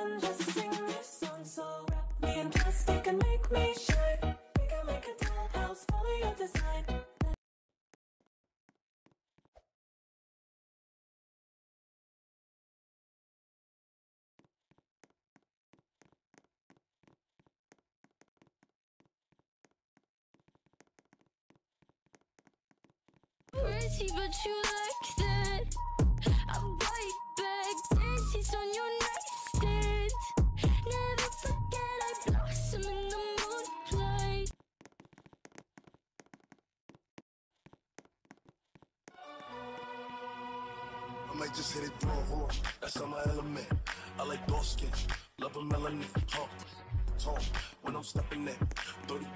done, just sing this song. So wrap me in plastic and make me shine. We can make a dollhouse, follow your design. Pretty, but you like might just hit it through a horn. That's on my element. I like dark skin, love a melanin. Huh. Tone when I'm stepping in. 30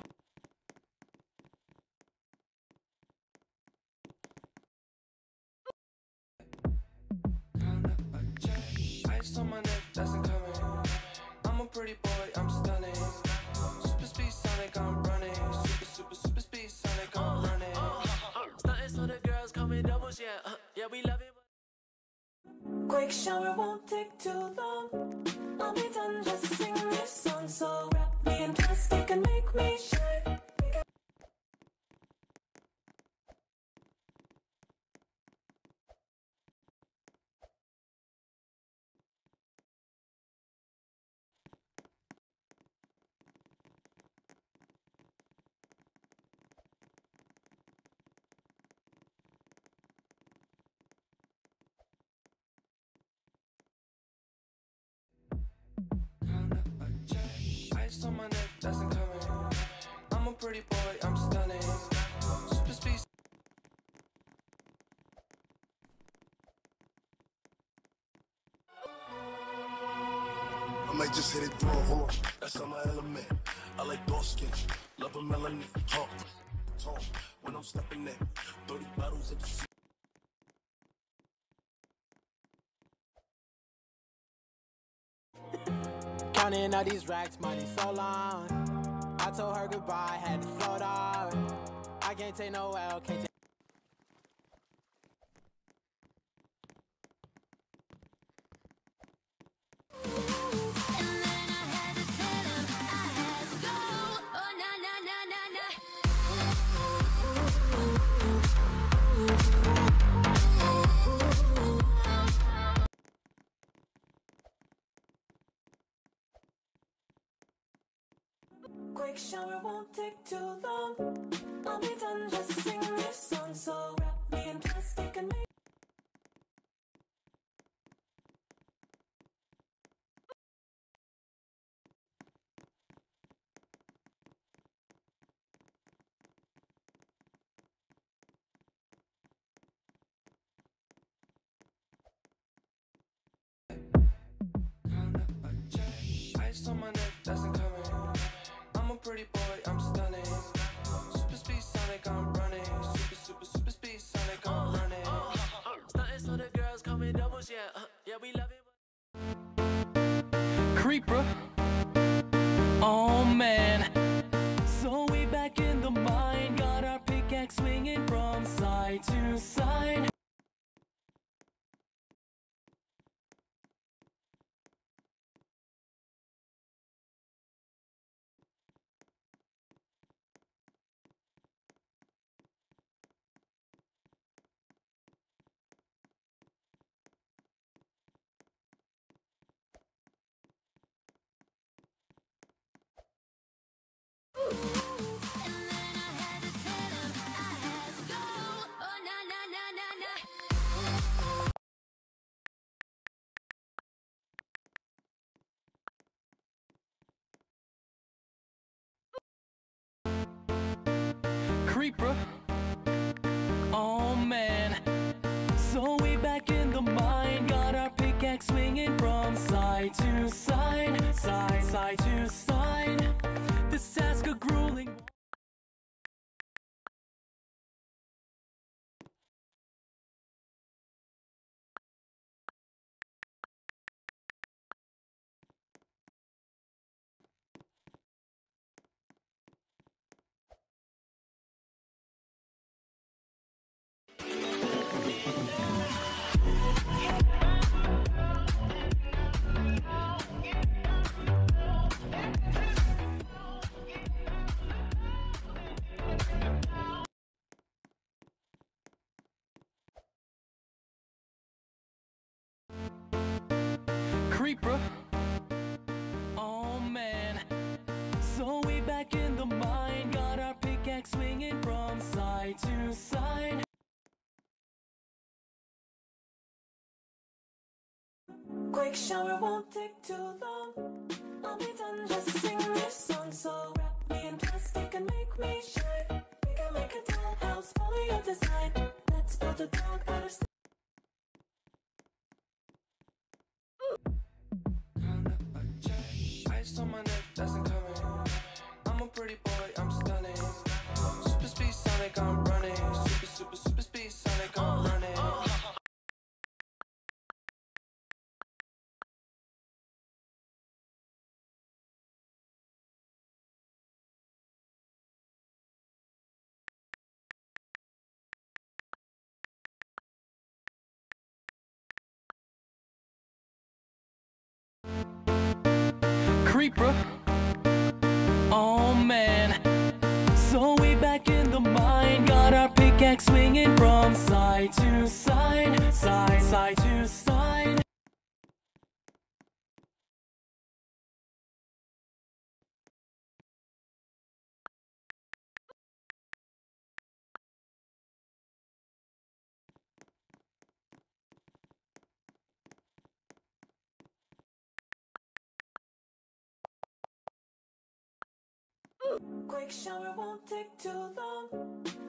Quick shower won't take too long. I'll be done, just sing this song. So wrap me in plastic and make me shine. On my neck, that's incoming. I'm a pretty boy, I'm stunning. Super speed I might just hit it through a horn. That's on my element. I like dark skin, love a melanin. talk, talk. when I'm stepping in. 30 bottles of the Counting all these racks, money so long. I told her goodbye, had to float off. I can't take no L, can't take. Shower won't take too long. I'll be done, just sing this song. So wrap me in plastic and make Ice on my neck, Creeper. Creeper. Oh man. So we back in the mine, got our pickaxe swinging from side to side. Quick shower won't take too long. I'll be done just sing this song. So wrap me in plastic and make me shine. We can make a dollhouse, follow your design. Let's build a dog out of check. Ice Creeper. Quick shower won't take too long.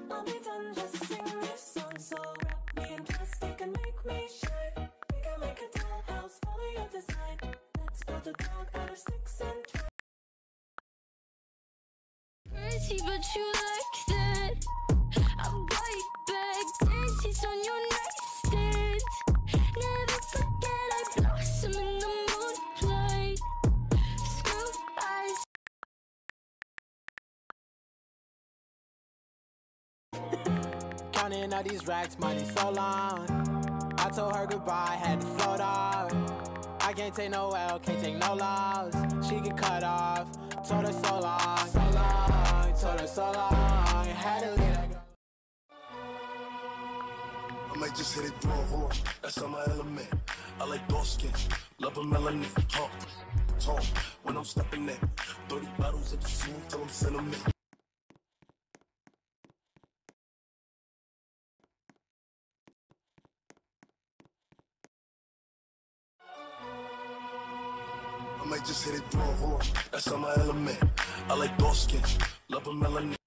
I'll be done just sing this song. So wrap me in plastic and make me shine. We can make a dollhouse, follow your design. Let's build a dog out of sticks and twigs. Pretty, but you like that. Counting all these racks, money so long. I told her goodbye, had to float off. I can't take no L, can't take no loss. She get cut off. Told her so long, so long. Told her so long. Had to leave that. I might just hit it through, hold on. That's not my element. I like dark skin, love a melanin. Talk, talk. When I'm stepping in, 30 bottles of the food till I'm sentiment. On. That's not my element. I like dark skin, love a melanin.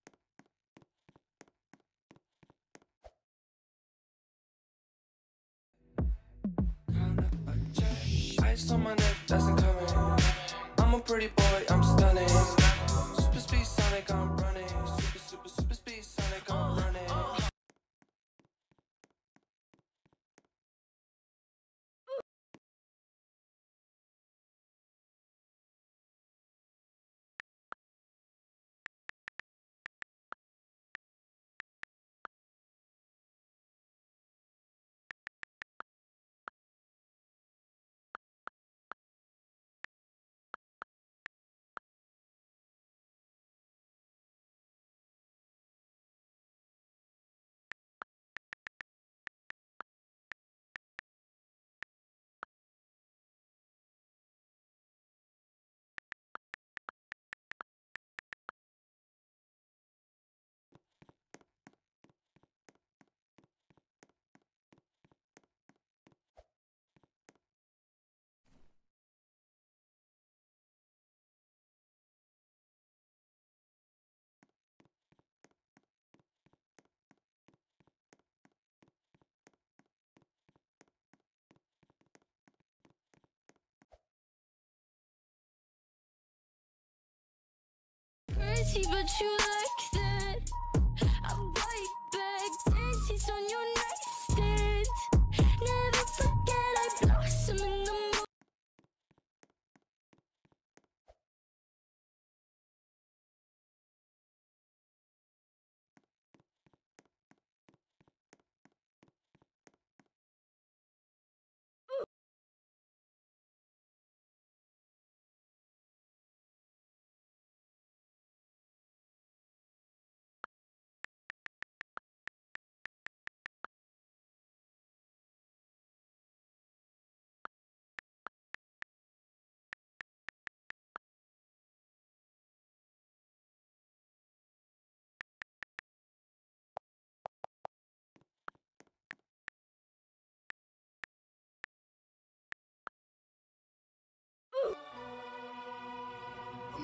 But you like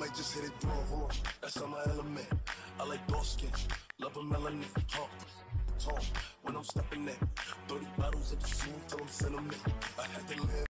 might just hit it on. That's not my element. I like dark skin, love a melanin, talk, talk. when I'm stepping in. 30 bottles of the food till I'm sentiment. I had to live.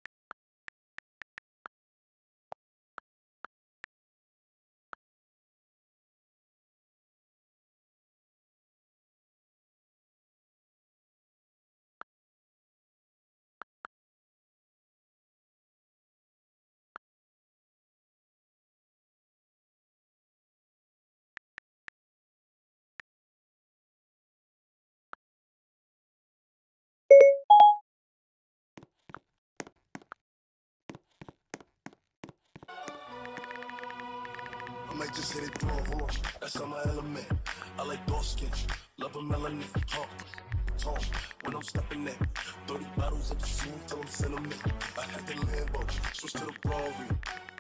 Might just hit it through hold on. That's not my element. I like dark skin, love a melanin, Talk, talk when I'm stepping in. 30 bottles of the food till I'm sentiment. I had the Lambo, switch to the Rari.